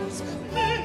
Christmas.